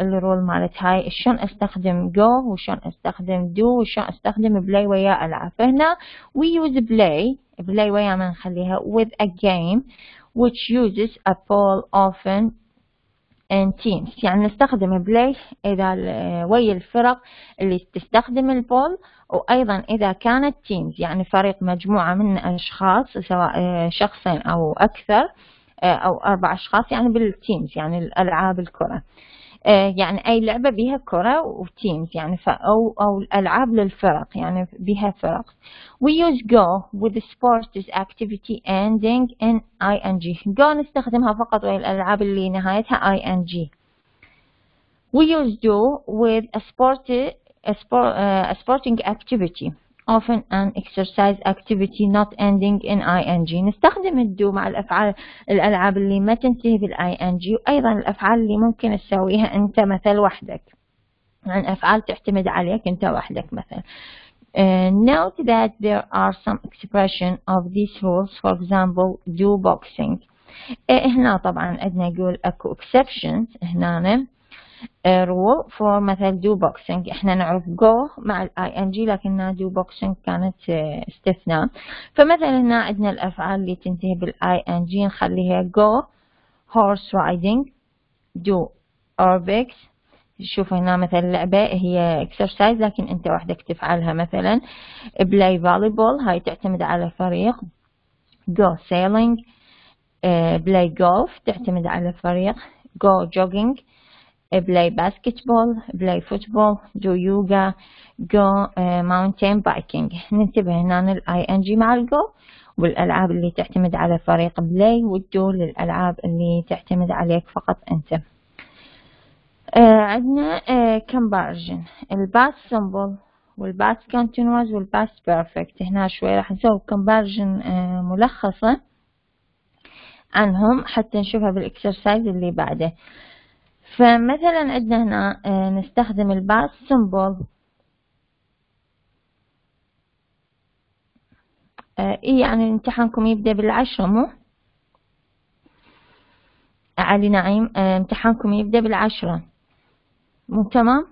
الرول مالت هاي شلون استخدم go وشلون استخدم do وشلون استخدم play ويا العب فهنا we use play play ويا ما نخليها with a game Which uses a ball often in teams. يعني نستخدم play إذا ويا الفرق اللي تستخدم البول وأيضا إذا كانت teams يعني فريق مجموعة من أشخاص سواء شخصين أو أكثر أو أربع أشخاص يعني بال teams يعني الألعاب الكرة. آه، يعني أي لعبة بها كرة و teams يعني أو أو الألعاب للفرق يعني بها فرق. We use go with sports activity ending in ing. Go نستخدمها فقط ويا الألعاب اللي نهايتها ing. We use do with a sport a, sport, آه، a sporting activity. Often an exercise activity not ending in ing نستخدم الدو مع الأفعال الألعاب اللي ما تنتهي ان جي وأيضا الأفعال اللي ممكن تسويها أنت مثل وحدك. يعني أفعال تعتمد عليك أنت وحدك مثلا. Uh, note that there are some expression of these rules. For example do boxing. uh, هنا طبعا عندنا يقول أكو exceptions. هنا rule for مثلا do boxing إحنا نعرف go مع ال ing لكنها do boxing كانت استثناء. فمثلا هنا عندنا الأفعال اللي تنتهي بال ing نخليها go. Horse riding. Do aerobics. شوف هنا مثلا لعبة هي exercise لكن أنت وحدك تفعلها مثلا. Play volleyball. هاي تعتمد على فريق. Go sailing. play golf. تعتمد على فريق. Go jogging. Play basketball play football do yoga go uh, mountain biking. ننتبه هنا ال ing مع ال go والألعاب اللي تعتمد على فريق play وال do للألعاب اللي تعتمد عليك فقط أنت. آه عندنا آه comparison. الباس سمبل وال past continuous وال past perfect هنا شوي راح نسوي comparison آه ملخصة عنهم حتى نشوفها بال exercise اللي بعده. فمثلا عندنا هنا آه نستخدم الباس سمبل آه إيه يعني امتحانكم يبدأ بالعشرة مو؟ علي نعيم آه امتحانكم يبدأ بالعشرة. مو تمام؟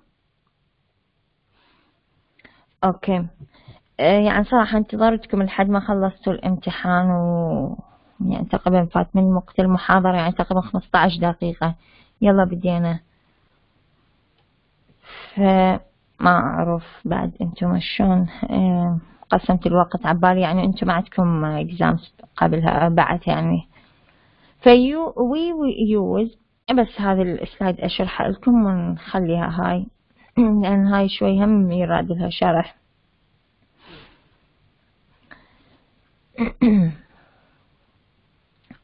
okay. آه يعني صراحة انتظرتكم لحد ما خلصتوا الامتحان و يعني تقريبا فات من وقت المحاضرة يعني تقريبا 15 دقيقة. يلا بدينا. فما أعرف بعد أنتم شلون آه قسمت الوقت عبالي يعني أنتم ما عندكم exams قبلها بعد يعني. few we use بس هذا ال slide أشرحها لكم ونخليها هاي. لأن هاي شوي هم يراد لها شرح.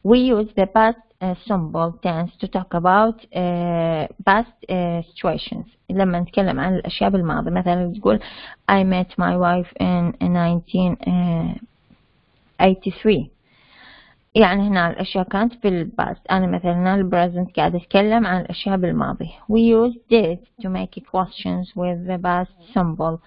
we use the past uh, simple tense to talk about uh, past uh, situations لما نتكلم عن الأشياء بالماضي مثلا تقول I met my wife in 1983 يعني هنا الأشياء كانت بالباست أنا مثلا هنا البريزنت قاعد أتكلم عن الأشياء بالماضي we use did to make questions with the past symbol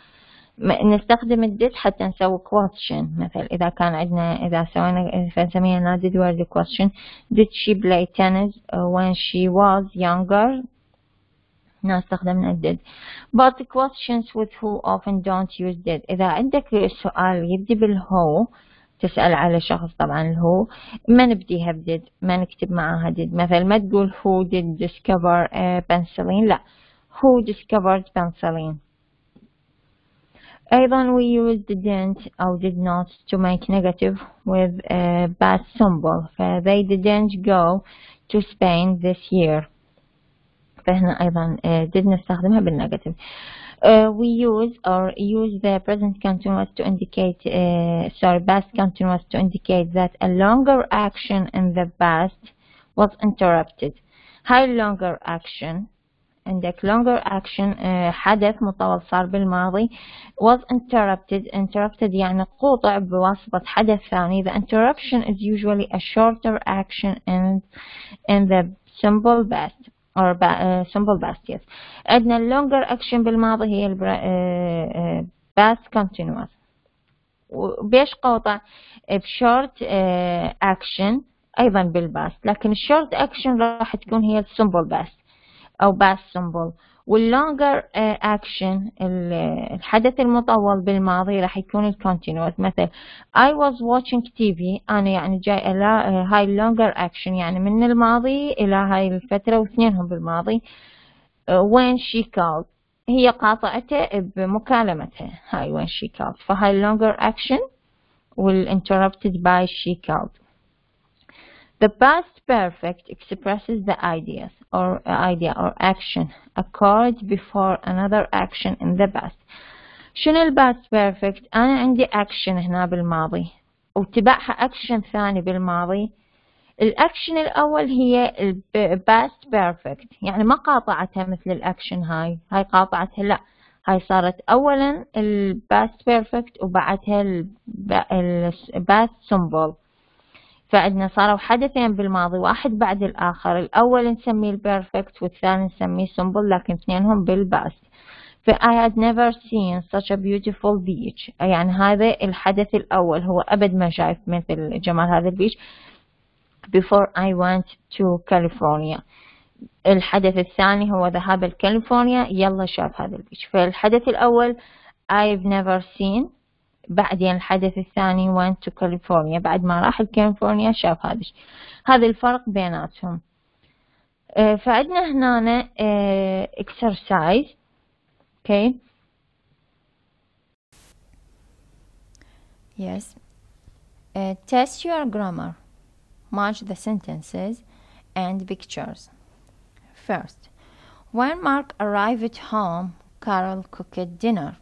نستخدم ال did حتى نسوي question. مثلا إذا كان عندنا إذا سوينا فنسميها did word question did she play tennis when she was younger ناس استخدمنا ال did but the questions with who often don't use did. إذا عندك سؤال يبدي بال who تسأل على شخص طبعا الهو ما نبديها بديد ما نكتب معاها ديد مثلا ما تقول who did discover penicillin لا. Who discovered penicillin أيضا we use didn't أو did not to make negative with a bad symbol ف they didn't go to Spain this year فهنا أيضا uh, did نستخدمها بالنيجاتيف uh, we use or use the present continuous to indicate uh, sorry past continuous to indicate that a longer action in the past was interrupted هاي longer action عندك longer action حدث مطول صار بالماضي was interrupted interrupted يعني قوطع بواسطة حدث ثاني the interruption is usually a shorter action in in the simple past or uh, simple past yes عندنا longer action بالماضي هي ال uh, uh, past continuous وبيش قوطع ب short action أيضا بال past لكن ال short action راح تكون هي ال simple past أو past symbol والlonger action الحدث المطول بالماضي راح يكون الكونتينوس مثل I was watching TV أنا يعني جاي إلى هاي longer action يعني من الماضي إلى هاي الفترة واثنينهم بالماضي when she called هي قاطعته بمكالمتها هاي when she called فهاي longer action والinterrupted by she called The past perfect expresses the ideas or idea or action occurred before another action in the past. شنو ال past perfect؟ أنا عندي أكشن هنا بالماضي. وتبعها أكشن ثاني بالماضي. الأكشن الأول هي ال past perfect يعني ما قاطعتها مثل الأكشن هاي. هاي قاطعتها لا. هاي صارت أولا ال past perfect وبعدها ال past simple فعندنا صاروا حدثين بالماضي واحد بعد الآخر الأول نسميه ال perfect والثاني نسميه simple لكن اثنينهم بال past I had never seen such a beautiful beach. يعني هذا الحدث الأول هو أبد ما شايف مثل جمال هذا ال beach before I went to California. الحدث الثاني هو ذهاب لكاليفورنيا يلا شاف هذا البيش فالحدث الأول I've never seen بعدين الحدث الثاني went to California بعد ما راح لكاليفورنيا شاف هذا هذا الفرق بيناتهم فعندنا هنا exercise okay
yes uh, test your grammar match the sentences and pictures first When Mark arrived home, Carol cooked dinner.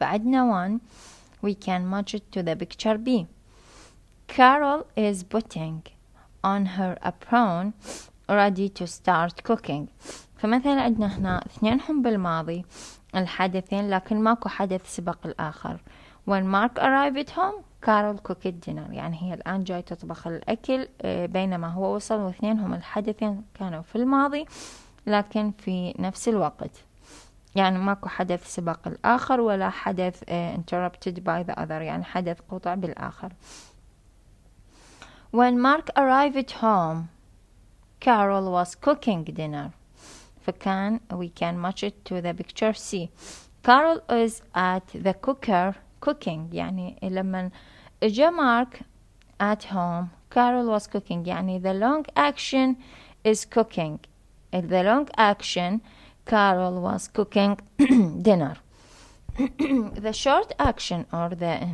بعدنا one we can match it to the picture B. Carol is putting on her apron ready to start cooking. فمثلا عندنا هنا اثنينهم بالماضي الحدثين لكن ماكو حدث سبق الآخر. When Mark arrived home Carol cooked dinner. يعني هي الآن جاي تطبخ الأكل بينما هو وصل واثنينهم الحدثين كانوا في الماضي لكن في نفس الوقت. يعني ماكو حدث سبق الآخر ولا حدث interrupted by the other يعني حدث قطع بالآخر When Mark arrived home Carol was cooking dinner فكان we can match it to the picture C Carol is at the cooker cooking يعني لما اجا مارك at home Carol was cooking يعني the long action is cooking the long action Carol was cooking dinner the short action or the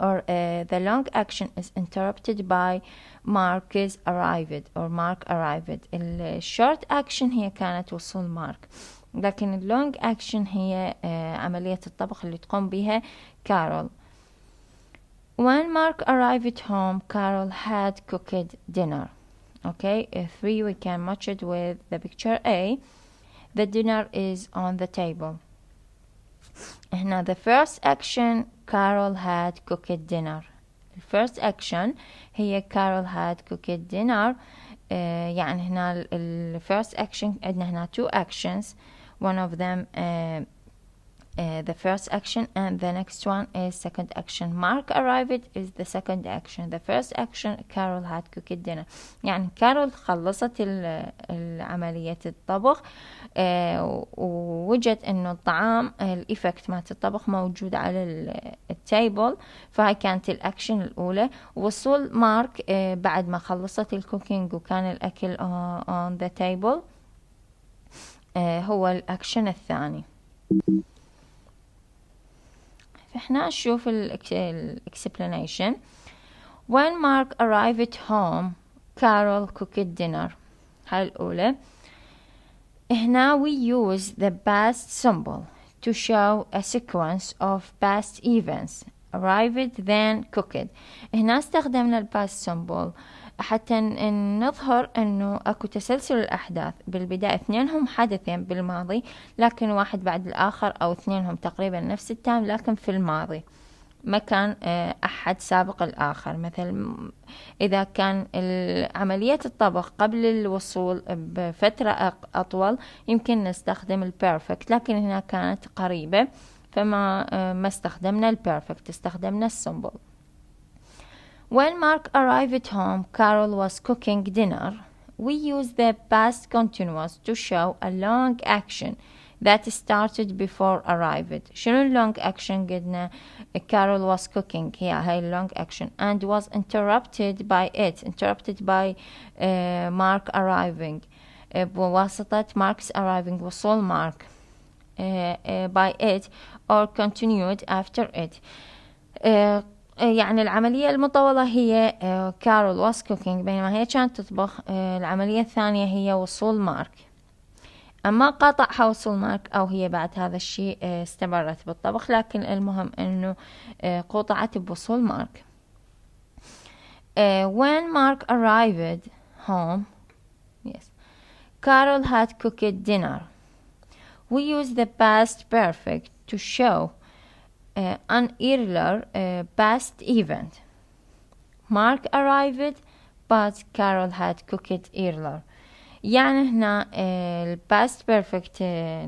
or uh, the long action is interrupted by Mark's arrived or Mark arrived الشورت action هي كانت وصول مارك لكن اللونج action هي uh, عملية الطبخ اللي تقوم بها كارول When Mark arrived home, Carol had cooked dinner. Okay, uh, three we can match it with the picture A. The dinner is on the table. Now the first action Carol had cooked dinner. The first action هي Carol had cooked dinner. Uh, يعني هنا ال first action عندنا هنا two actions. One of them uh, uh, the first action and the next one is second action. Mark arrived is the second action. The first action Carol had cooked dinner. يعني كارول خلصت عملية الطبخ. Uh, ووجد إنه الطعام ال effect مالت الطبخ موجود على ال table. فهاي كانت الأكشن الأولى. وصول مارك uh, بعد ما خلصت ال cooking وكان الأكل on the table. هو الأكشن الثاني. فاحنا نشوف الاكسبلانيشن when Mark arrived home Carol cooked dinner هاي الأولى هنا we use the past symbol to show a sequence of past events arrived then cooked هنا استخدمنا الباست symbol حتى نظهر إنه أكو تسلسل الأحداث. بالبداية اثنينهم حدثين بالماضي لكن واحد بعد الآخر أو اثنينهم تقريبا نفس ال time لكن في الماضي. ما كان أحد سابق الآخر. مثل إذا كان عملية الطبخ قبل الوصول بفترة أطول يمكن نستخدم ال perfect لكن هنا كانت قريبة فما ما استخدمنا البيرفكت استخدمنا السمبل When Mark arrived home, Carol was cooking dinner. We use the past continuous to show a long action that started before arrived. شنو long action قلنا Carol was cooking هي هاي long action and was interrupted by it interrupted by uh, Mark arriving uh, بواسطة Mark's arriving وصول Mark uh, uh, by it or continued after it uh, يعني العملية المطولة هي كارول was cooking بينما هي كانت تطبخ العملية الثانية هي وصول مارك. أما قطعها وصول مارك أو هي بعد هذا الشيء استمرت بالطبخ لكن المهم أنه قطعت بوصول مارك. when Mark arrived home yes Carol had cooked dinner. We use the past perfect to show an earlier uh, past event. Mark arrived but Carol had cooked earlier. يعني هنا ال past perfect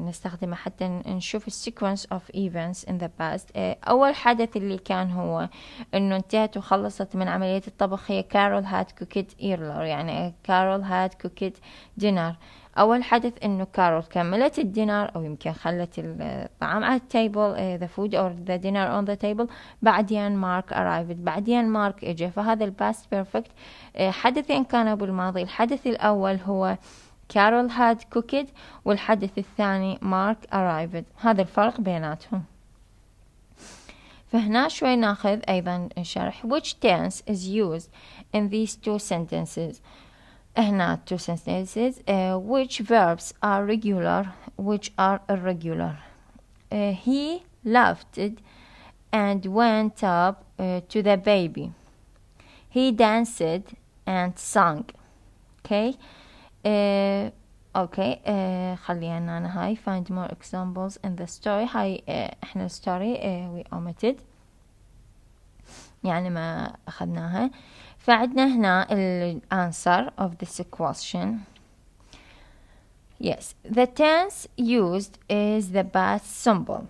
نستخدمه حتى نشوف ال sequence of events in the past أول حدث اللي كان هو إنه انتهت وخلصت من عملية الطبخ هي كارول had cooked earlier يعني كارول had cooked dinner أول حدث إنه كارول كملت ال dinner أو يمكن خلت الطعام على ال table the food or the dinner on the table. بعدين مارك arrived. بعدين مارك إجا. فهذا ال past perfect حدثين كانوا بالماضي الحدث الأول هو كارول had cooked. والحدث الثاني مارك arrived. هذا الفرق بيناتهم. فهنا شوي ناخذ أيضا شرح. Which tense is used in these two sentences? هنا two sentences uh, which verbs are regular which are irregular uh, he laughed and went up uh, to the baby he danced and sung okay uh, okay uh, خلينا أنا هاي find more examples in the story هاي uh, احنا story uh, we omitted يعني ما أخذناها فعندنا هنا ال answer of this question yes the tense used is the past symbol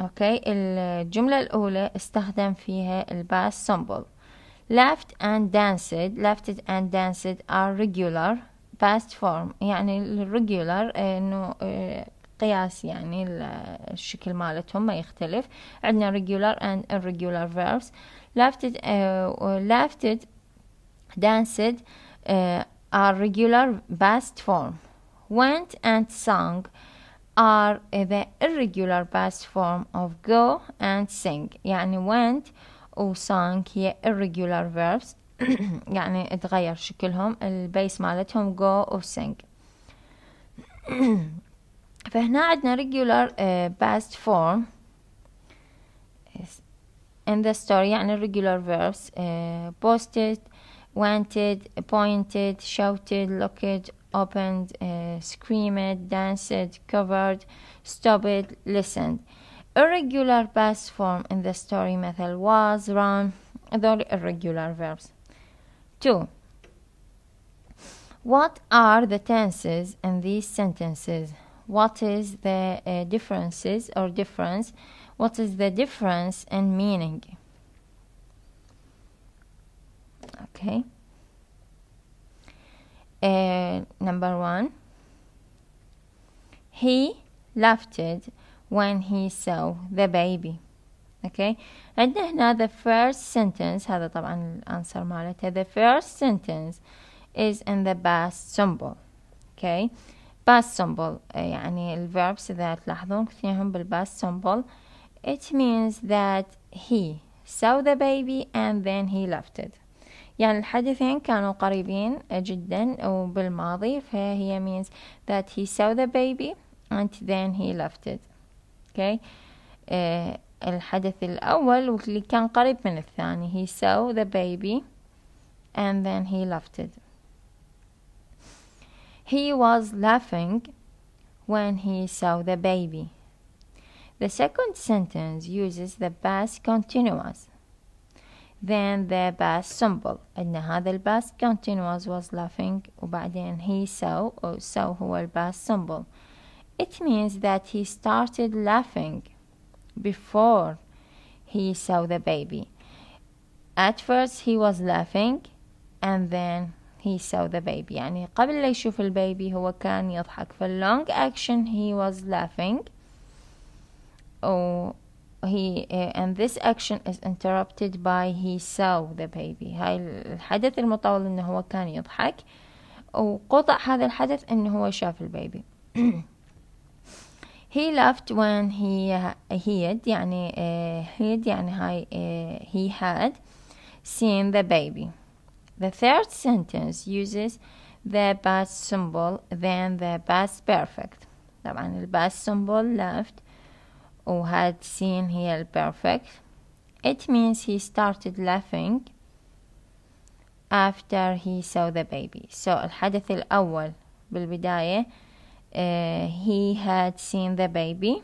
okay الجملة الأولى استخدم فيها ال past symbol laughed and danced laughed and danced are regular past form يعني ال regular إنه قياس يعني الشكل مالتهم ما يختلف عندنا regular and irregular verbs laughed uh, laughed danced uh, are regular past form went and sung are the irregular past form of go and sing يعني went و sung هي irregular verbs يعني تغير شكلهم البيس مالتهم go و sing فهنا عندنا regular uh, past form in the story and irregular verbs uh, posted, wanted, pointed, shouted, looked, opened, uh, screamed, danced, covered, stopped, listened. Irregular past form in the story method was run, the irregular verbs. 2. What are the tenses in these sentences? What is the uh, differences or difference? what is the difference in meaning okay uh, number one he laughed when he saw the baby okay عندنا هنا the first sentence هذا طبعا الانسر مالته the first sentence is in the past simple okay past simple يعني الverbs إذا تلاحظون اثنينهم بالpast simple it means that he saw the baby and then he left it يعني الحدثين كانوا قريبين جدا وبالماضي فهي means that he saw the baby and then he left it okay uh, الحدث الأول واللي كان قريب من الثاني he saw the baby and then he left it he was laughing when he saw the baby the second sentence uses the past continuous then the past simple أن هذا past continuous was laughing وبعدين he saw أو saw هو past simple it means that he started laughing before he saw the baby at first he was laughing and then he saw the baby يعني قبل لا يشوف البيبي هو كان يضحك في long action he was laughing أو he uh, and this action is interrupted by he saw the baby هاي الحدث المطول انه هو كان يضحك وقطع هذا الحدث انه هو شاف البيبي he laughed when he he had يعني uh, he had يعني هاي uh, he had seen the baby the third sentence uses the past symbol then the past perfect طبعا the past symbol laughed or had seen here perfect it means he started laughing after he saw the baby so الحدث الأول بالبداية uh, he had seen the baby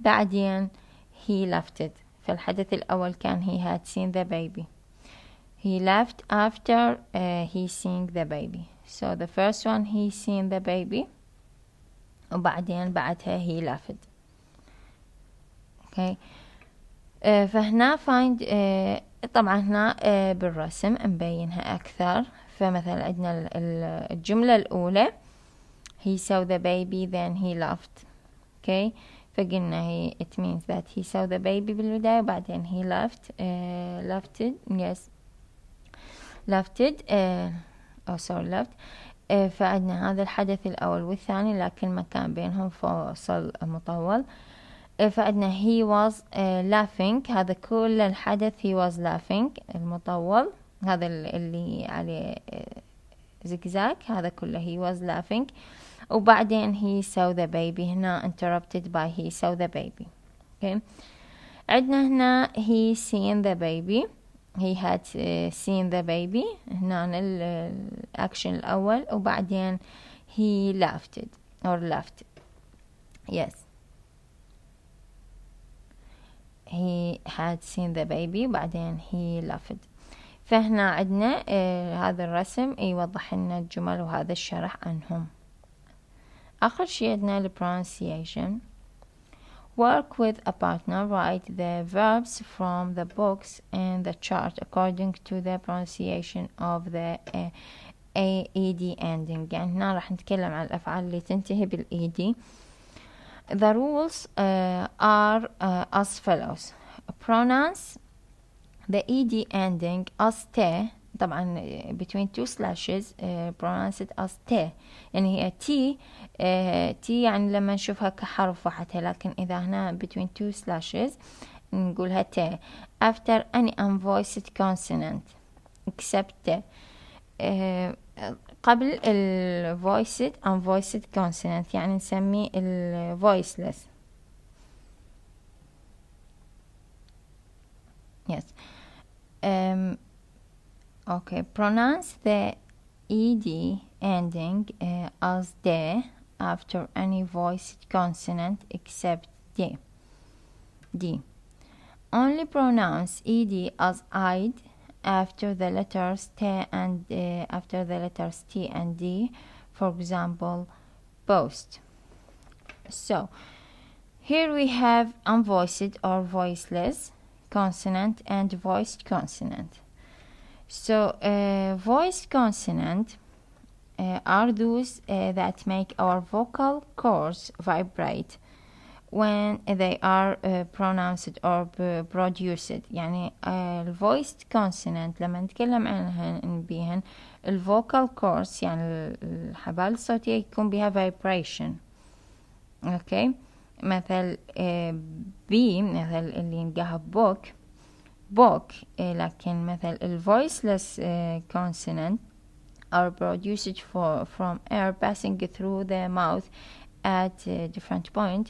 بعدين he left it في الحدث الأول كان he had seen the baby he left after uh, he seen the baby so the first one he seen the baby وبعدين بعدها he left أوكي. آه فهنا find آه طبعا هنا آه بالرسم مبينها أكثر. فمثلا عندنا الجملة الأولى he saw the baby then he laughed okay فقلنا هي it means that he saw the baby بالبداية وبعدين he laughed uh, laughed yes. Laughed uh, oh sorry laughed uh, فعندنا هذا الحدث الأول والثاني لكن ما كان بينهم فاصل مطول. فعندنا he was uh, laughing هذا كل الحدث he was laughing المطول هذا اللي عليه zigzag هذا كله he was laughing وبعدين he saw the baby هنا interrupted by he saw the baby okay عندنا هنا he seen the baby he had uh, seen the baby هنا الأكشن الأول وبعدين he laughed or laughed yes had seen the baby بعدين he laughed فهنا عندنا آه هذا الرسم يوضح لنا الجمل وهذا الشرح عنهم آخر شي عندنا ال pronunciation work with a partner write the verbs from the books and the chart according to the pronunciation of the uh, AED ending يعني هنا راح نتكلم عن الأفعال اللي تنتهي بالإيدي The rules uh, are uh, as follows pronouns the ed ending as te طبعا between two slashes uh, pronounce it as te يعني هي t uh, t يعني لما نشوفها كحرف وحدها لكن إذا هنا between two slashes نقولها te after any unvoiced consonant except te uh, قبل ال voiced unvoiced consonant يعني نسميه ال voiceless yes. Um, okay pronounce the ed ending uh, as the after any voiced consonant except d. D. Only pronounce ed as id after the letters T and uh, after the letters T and D for example post. So here we have unvoiced or voiceless consonant and voiced consonant so uh, voiced consonant uh, are those uh, that make our vocal cords vibrate when they are uh, pronounced or produced يعني uh, voiced consonant لما نتكلم عنهن بيهن vocal cords يعني الحبال الصوتية يكون بها vibration اوكي مثل uh, B مثل اللي نلقاها book uh, لكن مثل ال voiceless uh, consonant are produced for, from air passing through the mouth at different point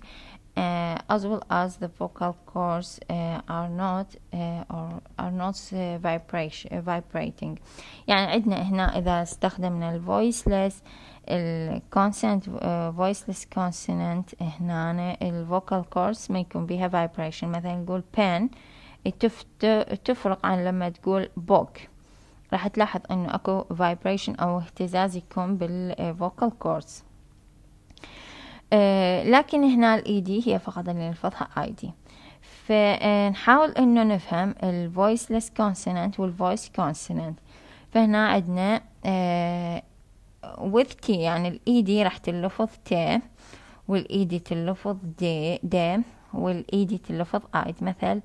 uh, as well as the vocal cords uh, are not uh, or are not vibration vibrating يعني عندنا هنا إذا استخدمنا ال voiceless ال consonant voiceless consonant هنا ال vocal cords ما يكون بها vibration. مثلا نقول pen تفرق عن لما تقول book. راح تلاحظ إنه أكو vibration أو اهتزاز يكون بال vocal cords. آه لكن هنا ال ed هي فقط اللي نلفظها ed فنحاول إنه نفهم ال voiceless consonant وال voiced consonant فهنا عندنا آه with t يعني ال ed راح تلفظ t وال ed تلفظ d d وال ed تلفظ id مثل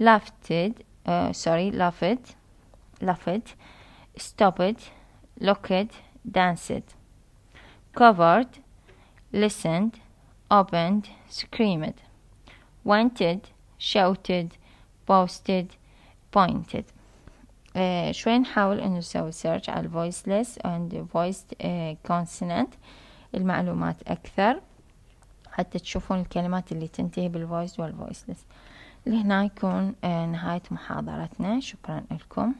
lifted uh, sorry laughed laughed stopped looked danced covered listened, opened, screamed, wanted, shouted, posted, pointed. آه شوي نحاول إنه نسوي search على unvoiced آه consonant المعلومات أكثر حتى تشوفون الكلمات اللي تنتهي بال voice وال voiceless لهنا يكون آه نهاية محاضرتنا. شكرا لكم.